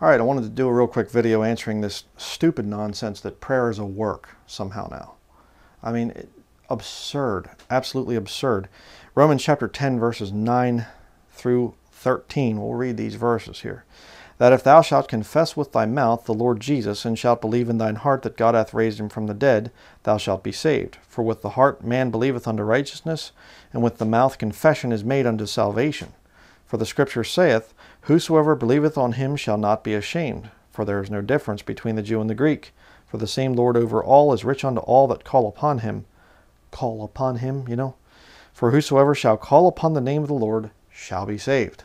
All right, I wanted to do a real quick video answering this stupid nonsense that prayer is a work somehow now. I mean, it, absurd, absolutely absurd. Romans chapter 10, verses 9 through 13. We'll read these verses here. That if thou shalt confess with thy mouth the Lord Jesus, and shalt believe in thine heart that God hath raised him from the dead, thou shalt be saved. For with the heart man believeth unto righteousness, and with the mouth confession is made unto salvation. For the Scripture saith, Whosoever believeth on him shall not be ashamed. For there is no difference between the Jew and the Greek. For the same Lord over all is rich unto all that call upon him. Call upon him, you know. For whosoever shall call upon the name of the Lord shall be saved.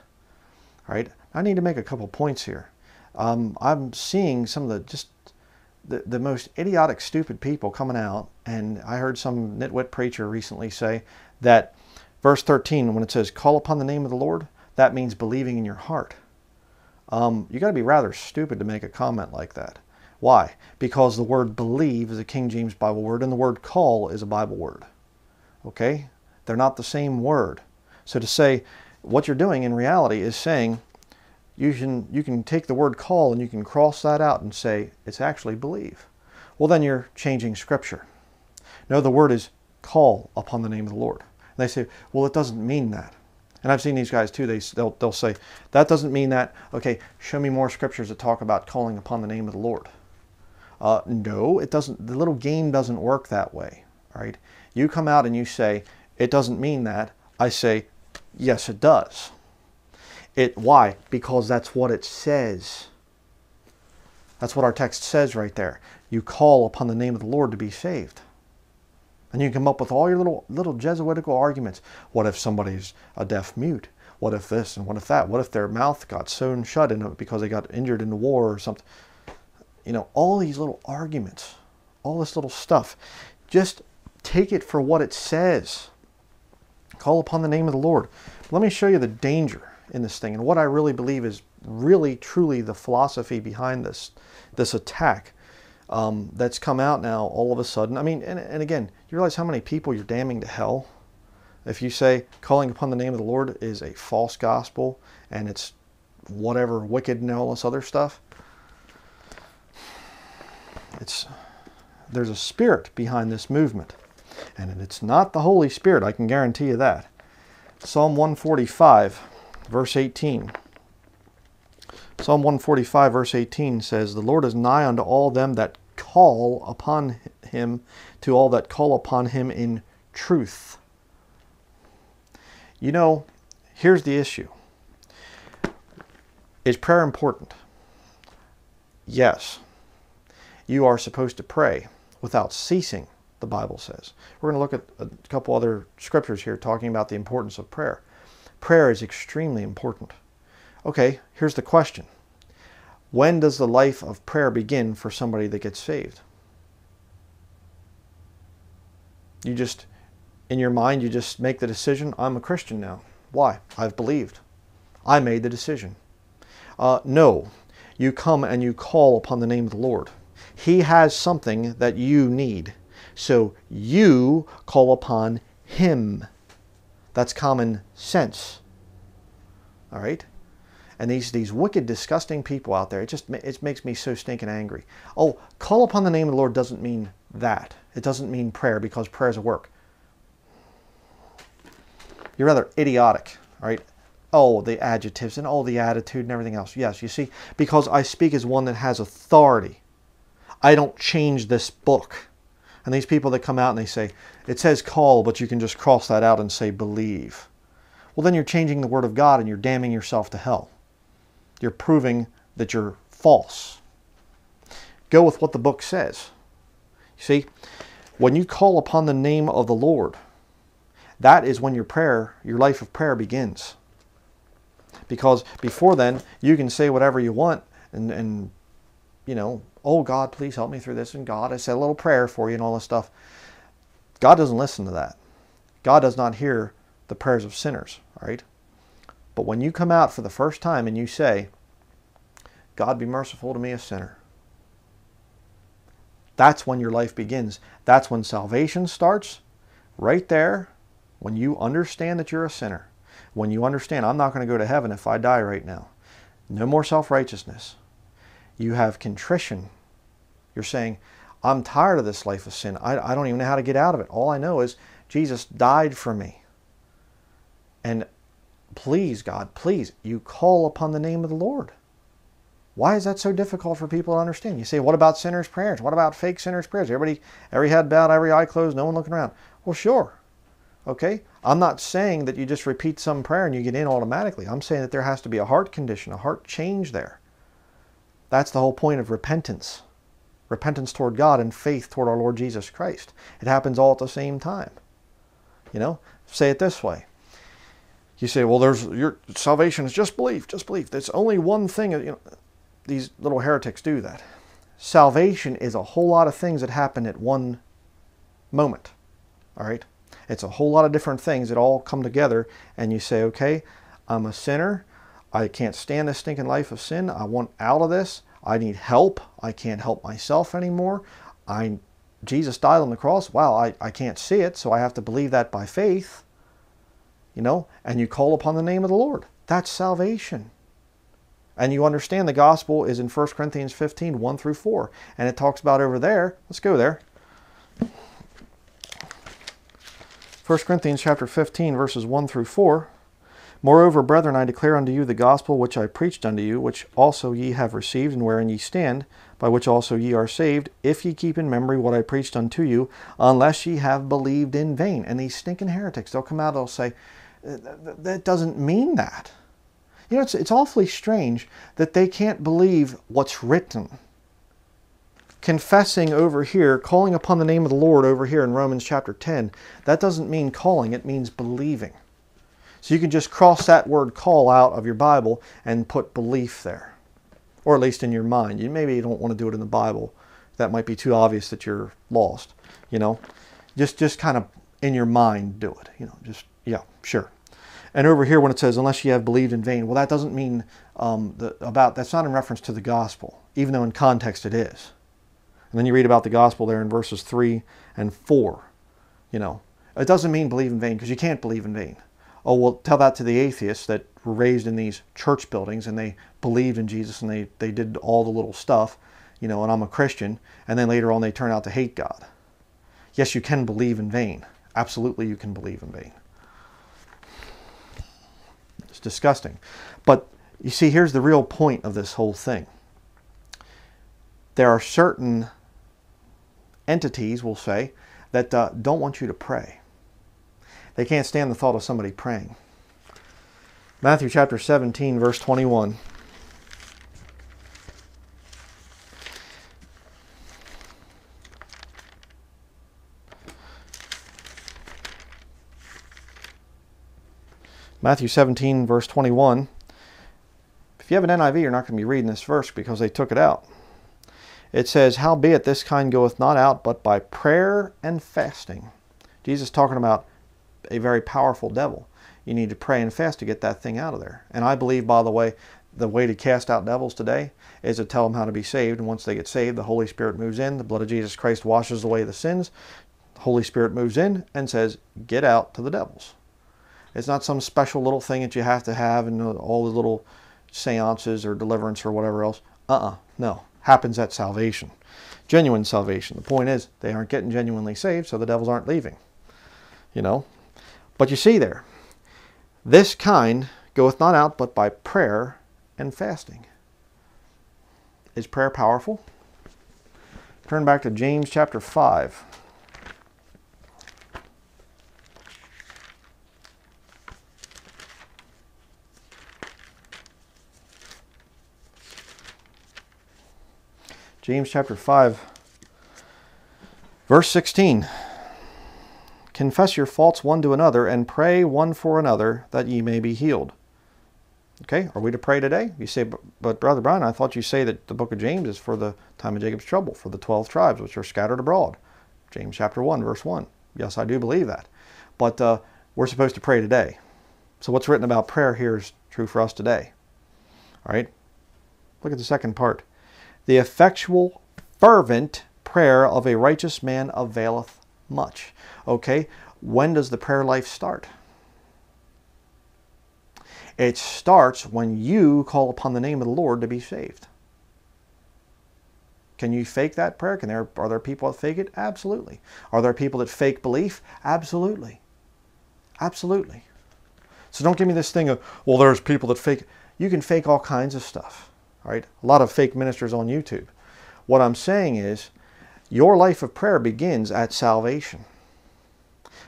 All right? I need to make a couple points here. Um, I'm seeing some of the just the, the most idiotic, stupid people coming out, and I heard some nitwit preacher recently say that verse 13, when it says, call upon the name of the Lord, that means believing in your heart. Um, you got to be rather stupid to make a comment like that. Why? Because the word believe is a King James Bible word and the word call is a Bible word. Okay? They're not the same word. So to say what you're doing in reality is saying you can, you can take the word call and you can cross that out and say it's actually believe. Well, then you're changing scripture. No, the word is call upon the name of the Lord. And they say, well, it doesn't mean that. And I've seen these guys too. They, they'll, they'll say, that doesn't mean that. Okay, show me more scriptures that talk about calling upon the name of the Lord. Uh, no, it doesn't. The little game doesn't work that way. Right? You come out and you say, it doesn't mean that. I say, yes, it does. It why? Because that's what it says. That's what our text says right there. You call upon the name of the Lord to be saved. And you come up with all your little little Jesuitical arguments. What if somebody's a deaf mute? What if this and what if that? What if their mouth got sewn shut in it because they got injured in the war or something? You know, all these little arguments, all this little stuff. Just take it for what it says. Call upon the name of the Lord. Let me show you the danger in this thing and what I really believe is really truly the philosophy behind this this attack um, that's come out now all of a sudden. I mean, and, and again, you realize how many people you're damning to hell? If you say calling upon the name of the Lord is a false gospel and it's whatever wicked and all this other stuff, it's there's a spirit behind this movement. And it's not the Holy Spirit, I can guarantee you that. Psalm 145, verse 18. Psalm 145, verse 18 says, The Lord is nigh unto all them that call upon him, to all that call upon him in truth. You know, here's the issue Is prayer important? Yes. You are supposed to pray without ceasing, the Bible says. We're going to look at a couple other scriptures here talking about the importance of prayer. Prayer is extremely important. Okay, here's the question. When does the life of prayer begin for somebody that gets saved? You just, in your mind, you just make the decision, I'm a Christian now. Why? I've believed. I made the decision. Uh, no, you come and you call upon the name of the Lord. He has something that you need. So you call upon Him. That's common sense. All right? And these, these wicked, disgusting people out there, it just it makes me so stinking angry. Oh, call upon the name of the Lord doesn't mean that. It doesn't mean prayer because prayer is a work. You're rather idiotic, right? Oh, the adjectives and all the attitude and everything else. Yes, you see, because I speak as one that has authority. I don't change this book. And these people that come out and they say, it says call, but you can just cross that out and say believe. Well, then you're changing the word of God and you're damning yourself to hell. You're proving that you're false. Go with what the book says. You see, when you call upon the name of the Lord, that is when your prayer, your life of prayer begins. Because before then, you can say whatever you want and, and you know, oh God, please help me through this. And God, I said a little prayer for you and all this stuff. God doesn't listen to that. God does not hear the prayers of sinners, all right? But when you come out for the first time and you say, God be merciful to me, a sinner, that's when your life begins. That's when salvation starts. Right there, when you understand that you're a sinner, when you understand I'm not going to go to heaven if I die right now. No more self righteousness. You have contrition. You're saying, I'm tired of this life of sin. I, I don't even know how to get out of it. All I know is Jesus died for me. And please, God, please, you call upon the name of the Lord. Why is that so difficult for people to understand? You say, what about sinners' prayers? What about fake sinners' prayers? Everybody, every head bowed, every eye closed, no one looking around. Well, sure. Okay? I'm not saying that you just repeat some prayer and you get in automatically. I'm saying that there has to be a heart condition, a heart change there. That's the whole point of repentance. Repentance toward God and faith toward our Lord Jesus Christ. It happens all at the same time. You know, say it this way. You say, well, there's your salvation is just belief, just belief. There's only one thing. You know, these little heretics do that. Salvation is a whole lot of things that happen at one moment. All right? It's a whole lot of different things that all come together, and you say, okay, I'm a sinner. I can't stand this stinking life of sin. I want out of this. I need help. I can't help myself anymore. I Jesus died on the cross. Wow, I, I can't see it, so I have to believe that by faith. You know, and you call upon the name of the Lord. That's salvation. And you understand the gospel is in 1 Corinthians 15, 1 through 4. And it talks about over there, let's go there. 1 Corinthians chapter 15, verses 1 through 4. Moreover, brethren, I declare unto you the gospel which I preached unto you, which also ye have received, and wherein ye stand, by which also ye are saved, if ye keep in memory what I preached unto you, unless ye have believed in vain. And these stinking heretics, they'll come out, they'll say, that doesn't mean that. You know, it's, it's awfully strange that they can't believe what's written. Confessing over here, calling upon the name of the Lord over here in Romans chapter 10, that doesn't mean calling, it means believing. So you can just cross that word call out of your Bible and put belief there, or at least in your mind. You maybe you don't want to do it in the Bible. That might be too obvious that you're lost. You know, just just kind of in your mind do it. You know, just yeah, sure. And over here, when it says, unless you have believed in vain, well, that doesn't mean um, the, about, that's not in reference to the gospel, even though in context it is. And then you read about the gospel there in verses 3 and 4. You know, it doesn't mean believe in vain because you can't believe in vain. Oh, well, tell that to the atheists that were raised in these church buildings and they believed in Jesus and they, they did all the little stuff, you know, and I'm a Christian, and then later on they turn out to hate God. Yes, you can believe in vain. Absolutely, you can believe in vain disgusting. But you see, here's the real point of this whole thing. There are certain entities, we'll say, that uh, don't want you to pray. They can't stand the thought of somebody praying. Matthew chapter 17, verse 21. Matthew 17, verse 21. If you have an NIV, you're not going to be reading this verse because they took it out. It says, Howbeit this kind goeth not out but by prayer and fasting. Jesus talking about a very powerful devil. You need to pray and fast to get that thing out of there. And I believe, by the way, the way to cast out devils today is to tell them how to be saved. And once they get saved, the Holy Spirit moves in. The blood of Jesus Christ washes away the sins. The Holy Spirit moves in and says, Get out to the devils. It's not some special little thing that you have to have in all the little seances or deliverance or whatever else. Uh-uh. No. Happens at salvation. Genuine salvation. The point is, they aren't getting genuinely saved, so the devils aren't leaving. You know? But you see there, this kind goeth not out but by prayer and fasting. Is prayer powerful? Turn back to James chapter 5. James chapter 5, verse 16. Confess your faults one to another and pray one for another that ye may be healed. Okay, are we to pray today? You say, but, but Brother Bryan, I thought you say that the book of James is for the time of Jacob's trouble, for the 12 tribes which are scattered abroad. James chapter 1, verse 1. Yes, I do believe that. But uh, we're supposed to pray today. So what's written about prayer here is true for us today. All right, look at the second part. The effectual, fervent prayer of a righteous man availeth much. Okay, when does the prayer life start? It starts when you call upon the name of the Lord to be saved. Can you fake that prayer? Can there are there people that fake it? Absolutely. Are there people that fake belief? Absolutely. Absolutely. So don't give me this thing of, well, there's people that fake. You can fake all kinds of stuff. Right? A lot of fake ministers on YouTube. What I'm saying is, your life of prayer begins at salvation.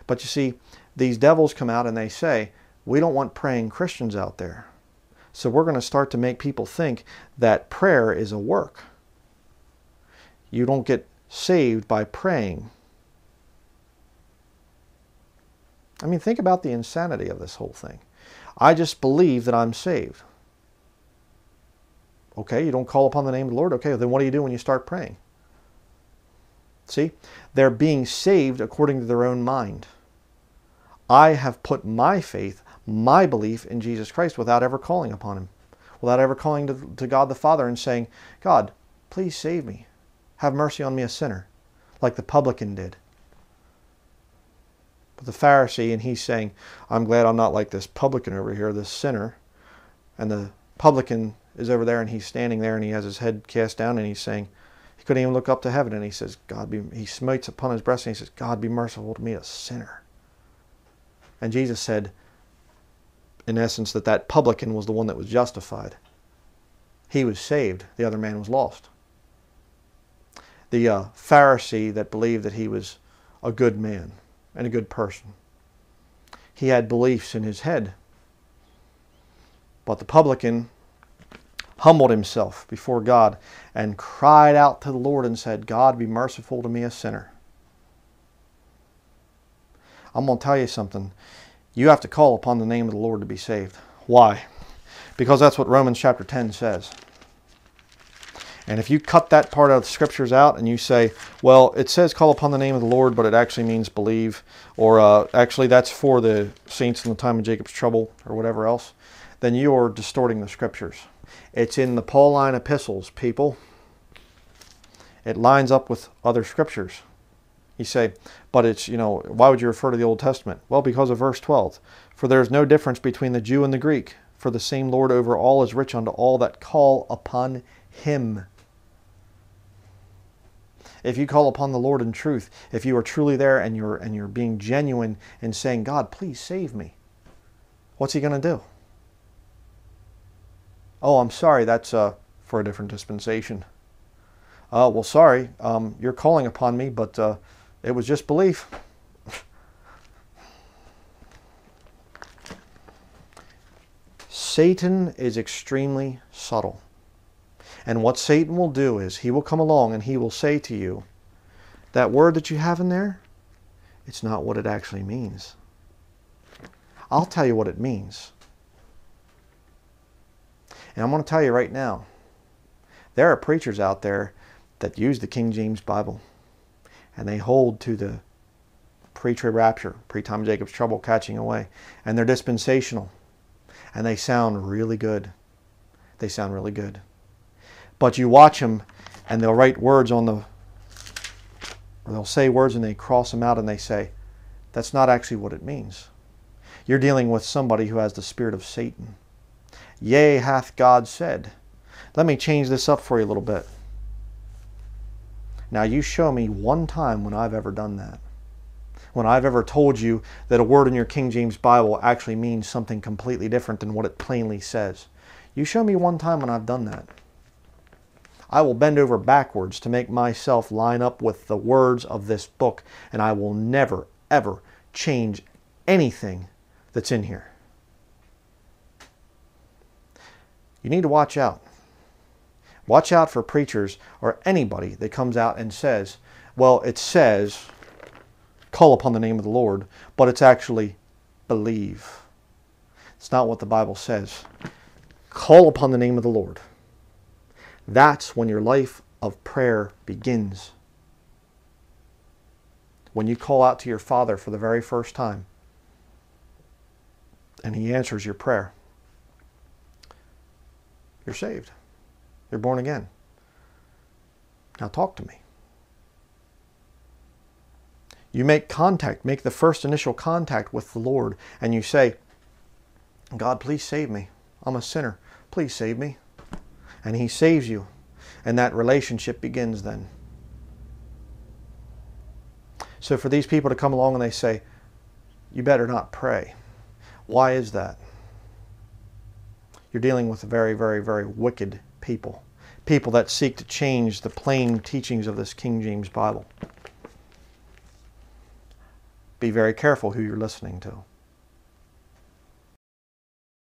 But you see, these devils come out and they say, we don't want praying Christians out there. So we're going to start to make people think that prayer is a work. You don't get saved by praying. I mean, think about the insanity of this whole thing. I just believe that I'm saved. Okay, you don't call upon the name of the Lord. Okay, then what do you do when you start praying? See, they're being saved according to their own mind. I have put my faith, my belief in Jesus Christ without ever calling upon Him, without ever calling to, to God the Father and saying, God, please save me. Have mercy on me, a sinner, like the publican did. But the Pharisee, and he's saying, I'm glad I'm not like this publican over here, this sinner. And the publican is over there and he's standing there and he has his head cast down and he's saying, he couldn't even look up to heaven and he says, God be, he smites upon his breast and he says, God be merciful to me, a sinner. And Jesus said, in essence, that that publican was the one that was justified. He was saved, the other man was lost. The uh, Pharisee that believed that he was a good man and a good person. He had beliefs in his head. But the publican humbled himself before God and cried out to the Lord and said, God, be merciful to me, a sinner. I'm going to tell you something. You have to call upon the name of the Lord to be saved. Why? Because that's what Romans chapter 10 says. And if you cut that part of the scriptures out and you say, well, it says call upon the name of the Lord, but it actually means believe, or uh, actually that's for the saints in the time of Jacob's trouble, or whatever else, then you are distorting the scriptures. It's in the Pauline epistles, people. It lines up with other scriptures. You say, but it's, you know, why would you refer to the Old Testament? Well, because of verse 12. For there is no difference between the Jew and the Greek, for the same Lord over all is rich unto all that call upon him. If you call upon the Lord in truth, if you are truly there and you're and you're being genuine and saying, God, please save me, what's he going to do? Oh, I'm sorry, that's uh, for a different dispensation. Uh, well, sorry, um, you're calling upon me, but uh, it was just belief. Satan is extremely subtle. And what Satan will do is he will come along and he will say to you, that word that you have in there, it's not what it actually means. I'll tell you what it means. And I'm going to tell you right now, there are preachers out there that use the King James Bible and they hold to the pre-trib rapture, pre-time Jacob's trouble catching away, and they're dispensational, and they sound really good. They sound really good. But you watch them, and they'll write words on the, or they'll say words and they cross them out and they say, that's not actually what it means. You're dealing with somebody who has the spirit of Satan. Yea, hath God said. Let me change this up for you a little bit. Now, you show me one time when I've ever done that. When I've ever told you that a word in your King James Bible actually means something completely different than what it plainly says. You show me one time when I've done that. I will bend over backwards to make myself line up with the words of this book, and I will never, ever change anything that's in here. You need to watch out. Watch out for preachers or anybody that comes out and says, well, it says, call upon the name of the Lord, but it's actually believe. It's not what the Bible says. Call upon the name of the Lord. That's when your life of prayer begins. When you call out to your Father for the very first time and He answers your prayer, you're saved. You're born again. Now talk to me. You make contact, make the first initial contact with the Lord, and you say, God, please save me. I'm a sinner. Please save me and he saves you. And that relationship begins then. So for these people to come along and they say, you better not pray. Why is that? You're dealing with very, very, very wicked people. People that seek to change the plain teachings of this King James Bible. Be very careful who you're listening to.